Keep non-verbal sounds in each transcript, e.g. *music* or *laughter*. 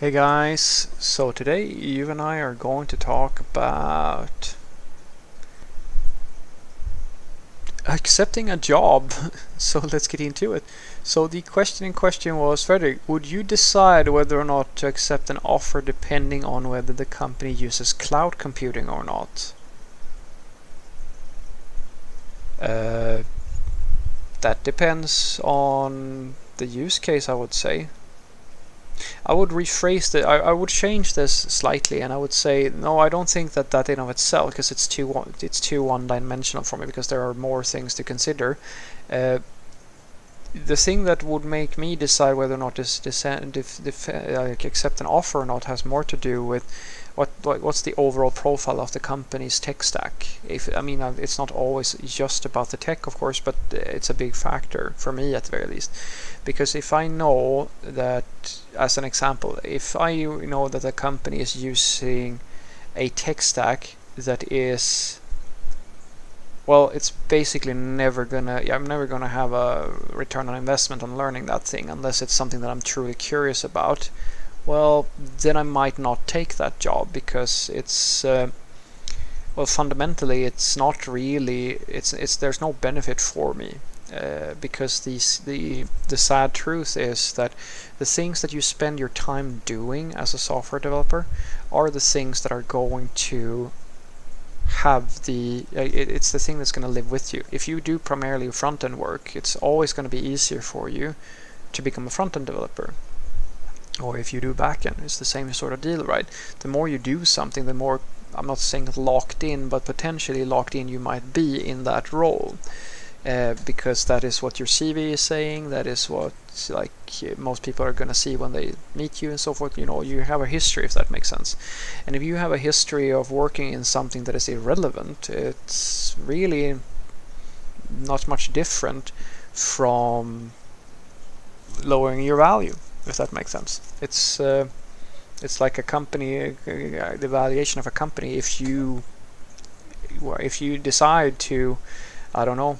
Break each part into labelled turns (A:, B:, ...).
A: Hey guys, so today you and I are going to talk about accepting a job. *laughs* so let's get into it. So the question in question was, Fredrik, would you decide whether or not to accept an offer depending on whether the company uses cloud computing or not? Uh, that depends on the use case, I would say. I would rephrase it. I, I would change this slightly, and I would say no. I don't think that that in of itself, because it's too it's too one-dimensional for me, because there are more things to consider. Uh, the thing that would make me decide whether or not this, this, this uh, accept an offer or not has more to do with what, what what's the overall profile of the company's tech stack. If I mean, uh, it's not always just about the tech, of course, but it's a big factor for me at the very least. Because if I know that, as an example, if I know that a company is using a tech stack that is well, it's basically never gonna, yeah, I'm never gonna have a return on investment on learning that thing unless it's something that I'm truly curious about well, then I might not take that job because it's uh, well, fundamentally, it's not really. It's it's there's no benefit for me uh, because these the the sad truth is that the things that you spend your time doing as a software developer are the things that are going to have the uh, it, it's the thing that's going to live with you. If you do primarily front end work, it's always going to be easier for you to become a front end developer or if you do backend, it's the same sort of deal, right? The more you do something, the more, I'm not saying locked in, but potentially locked in you might be in that role. Uh, because that is what your CV is saying, that is what like most people are going to see when they meet you and so forth. You know, you have a history, if that makes sense. And if you have a history of working in something that is irrelevant, it's really not much different from lowering your value if that makes sense. It's uh, it's like a company, uh, the valuation of a company. If you if you decide to, I don't know,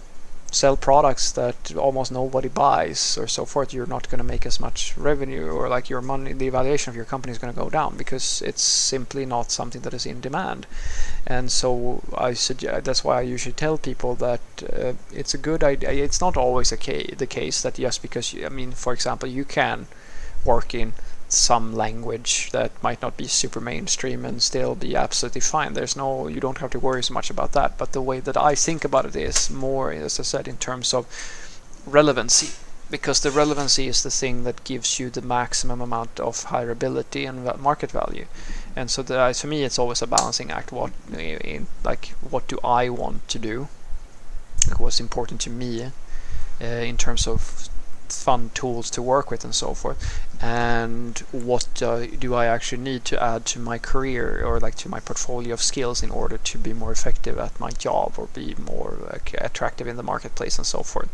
A: sell products that almost nobody buys or so forth, you're not going to make as much revenue or like your money, the valuation of your company is going to go down because it's simply not something that is in demand. And so I suggest that's why I usually tell people that uh, it's a good idea. It's not always a ca- the case that just because you, I mean, for example, you can work in some language that might not be super mainstream and still be absolutely fine. There's no, you don't have to worry so much about that. But the way that I think about it is more, as I said, in terms of relevancy. Because the relevancy is the thing that gives you the maximum amount of hireability and market value. And so the, for me, it's always a balancing act. What, like, what do I want to do? Like, what's important to me uh, in terms of fun tools to work with and so forth. And what uh, do I actually need to add to my career or like to my portfolio of skills in order to be more effective at my job or be more like, attractive in the marketplace and so forth?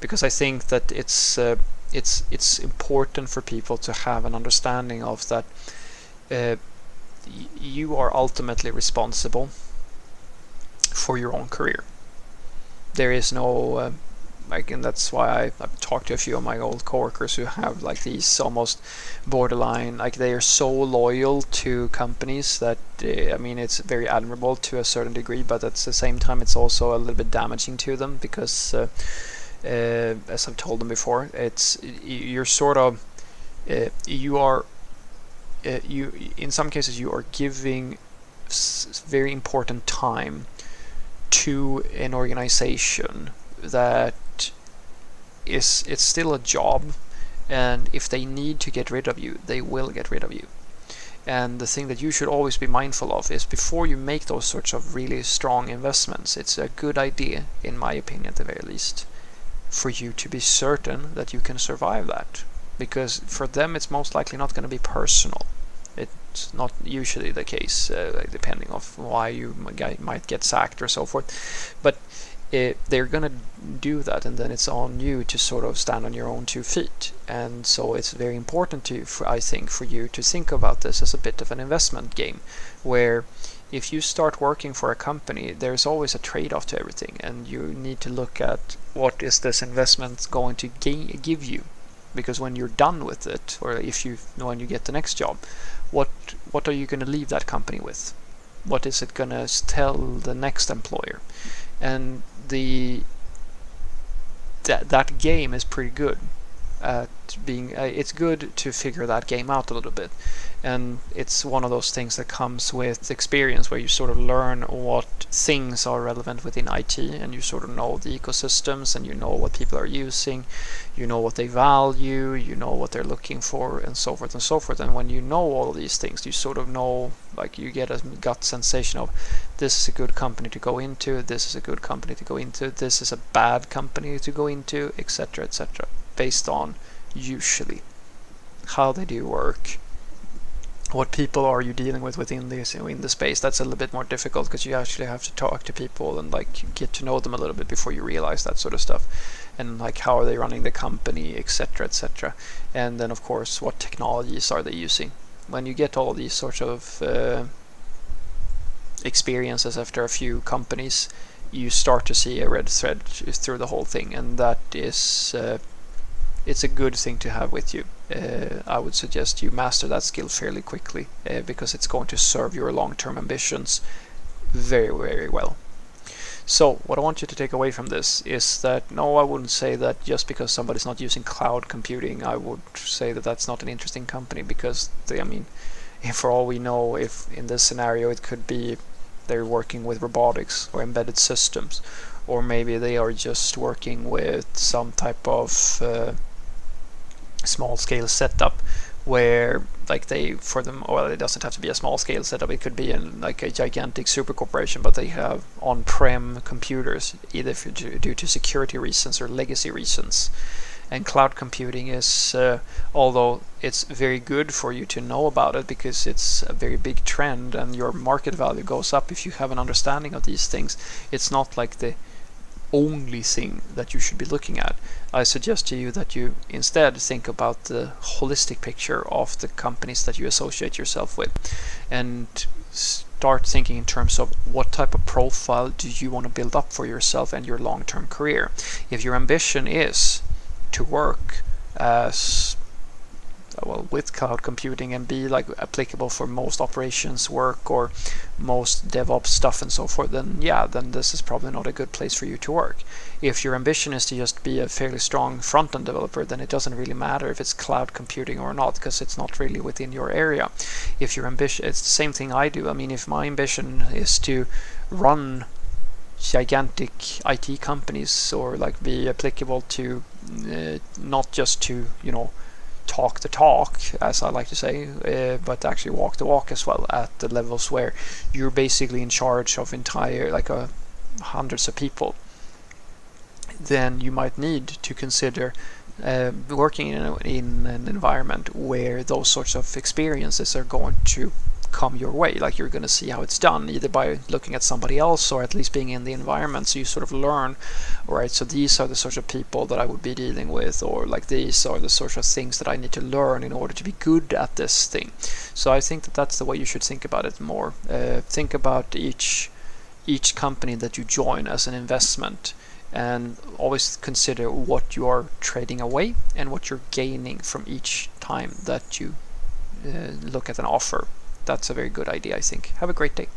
A: Because I think that it's uh, it's it's important for people to have an understanding of that uh, you are ultimately responsible for your own career. There is no uh, like and that's why I, I've talked to a few of my old coworkers who have like these almost borderline like they are so loyal to companies that uh, I mean it's very admirable to a certain degree but at the same time it's also a little bit damaging to them because uh, uh, as I've told them before it's you're sort of you are you in some cases you are giving very important time to an organization that is it's still a job and if they need to get rid of you they will get rid of you. And the thing that you should always be mindful of is before you make those sorts of really strong investments it's a good idea in my opinion at the very least for you to be certain that you can survive that. Because for them it's most likely not going to be personal. It's not usually the case uh, depending of why you might get sacked or so forth. But it, they're going to do that and then it's on you to sort of stand on your own two feet. And so it's very important to for, I think for you to think about this as a bit of an investment game where if you start working for a company there's always a trade-off to everything and you need to look at what is this investment going to give you. Because when you're done with it or if you when you get the next job what what are you going to leave that company with? What is it going to tell the next employer and the that that game is pretty good at being uh, it's good to figure that game out a little bit. And it's one of those things that comes with experience where you sort of learn what things are relevant within IT and you sort of know the ecosystems and you know what people are using you know what they value you know what they're looking for and so forth and so forth. And when you know all these things you sort of know like you get a gut sensation of this is a good company to go into this is a good company to go into this is a bad company to go into etc etc based on usually how they do work what people are you dealing with within this in the space. That's a little bit more difficult because you actually have to talk to people and like get to know them a little bit before you realize that sort of stuff. And like how are they running the company etc etc and then of course what technologies are they using. When you get all these sorts of uh, experiences after a few companies you start to see a red thread through the whole thing. And that is uh, it's a good thing to have with you. Uh, I would suggest you master that skill fairly quickly uh, because it's going to serve your long-term ambitions very, very well. So what I want you to take away from this is that no, I wouldn't say that just because somebody's not using cloud computing, I would say that that's not an interesting company because they, I mean, *laughs* for all we know, if in this scenario it could be they're working with robotics or embedded systems, or maybe they are just working with some type of uh, small scale setup where like they for them well it doesn't have to be a small scale setup. It could be in like a gigantic super corporation but they have on-prem computers either due to security reasons or legacy reasons. And cloud computing is uh, although it's very good for you to know about it because it's a very big trend and your market value goes up if you have an understanding of these things it's not like the only thing that you should be looking at. I suggest to you that you instead think about the holistic picture of the companies that you associate yourself with and start thinking in terms of what type of profile do you want to build up for yourself and your long-term career. If your ambition is to work as with cloud computing and be like applicable for most operations work or most DevOps stuff and so forth, then yeah, then this is probably not a good place for you to work. If your ambition is to just be a fairly strong front-end developer, then it doesn't really matter if it's cloud computing or not, because it's not really within your area. If your ambition, it's the same thing I do. I mean, if my ambition is to run gigantic IT companies or like be applicable to uh, not just to you know talk the talk, as I like to say, uh, but actually walk the walk as well at the levels where you're basically in charge of entire, like uh, hundreds of people. Then you might need to consider uh, working in, a, in an environment where those sorts of experiences are going to come your way. Like you're going to see how it's done either by looking at somebody else or at least being in the environment. So you sort of learn, right? So these are the sort of people that I would be dealing with, or like these are the sort of things that I need to learn in order to be good at this thing. So I think that that's the way you should think about it more. Uh, think about each each company that you join as an investment and always consider what you are trading away and what you're gaining from each time that you uh, look at an offer that's a very good idea, I think. Have a great day.